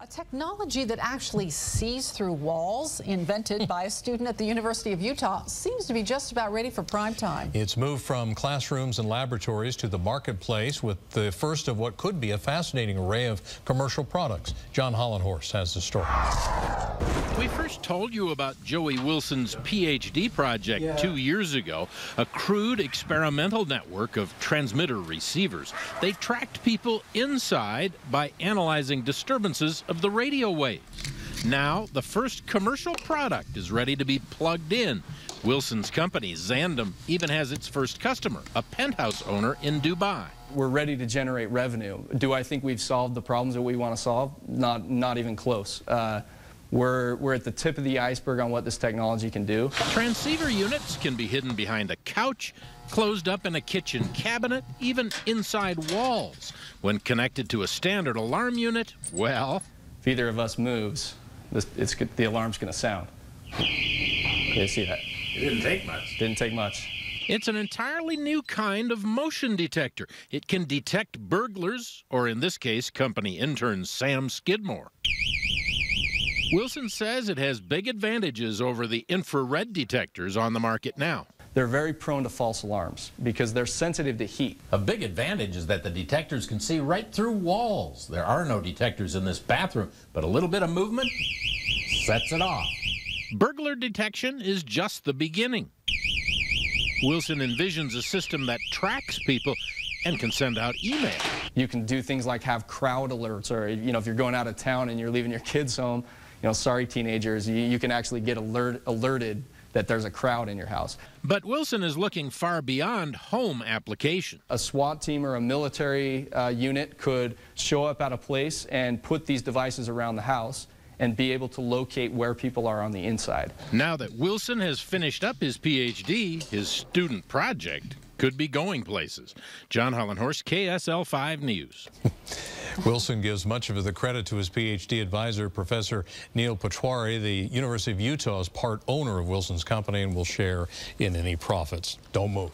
A technology that actually sees through walls, invented by a student at the University of Utah, seems to be just about ready for prime time. It's moved from classrooms and laboratories to the marketplace with the first of what could be a fascinating array of commercial products. John Hollenhorst has the story. We first told you about Joey Wilson's PhD project yeah. two years ago, a crude experimental network of transmitter receivers. They tracked people inside by analyzing disturbances of the radio waves. Now, the first commercial product is ready to be plugged in. Wilson's company, Xandem, even has its first customer, a penthouse owner in Dubai. We're ready to generate revenue. Do I think we've solved the problems that we want to solve? Not, not even close. Uh, we're, we're at the tip of the iceberg on what this technology can do. Transceiver units can be hidden behind a couch, closed up in a kitchen cabinet, even inside walls. When connected to a standard alarm unit, well... If either of us moves, this, the alarm's going to sound. You see that? It didn't take much. Didn't take much. It's an entirely new kind of motion detector. It can detect burglars, or in this case, company intern Sam Skidmore. Wilson says it has big advantages over the infrared detectors on the market now. They're very prone to false alarms because they're sensitive to heat. A big advantage is that the detectors can see right through walls. There are no detectors in this bathroom, but a little bit of movement sets it off. Burglar detection is just the beginning. Wilson envisions a system that tracks people and can send out email. You can do things like have crowd alerts or, you know, if you're going out of town and you're leaving your kids home, you know, sorry teenagers, you, you can actually get alert, alerted that there's a crowd in your house. But Wilson is looking far beyond home application. A SWAT team or a military uh, unit could show up at a place and put these devices around the house and be able to locate where people are on the inside. Now that Wilson has finished up his PhD, his student project could be going places. John Hollenhorst, KSL 5 News. Wilson gives much of the credit to his PhD advisor, Professor Neil Patwari. The University of Utah is part owner of Wilson's company and will share in any profits. Don't move.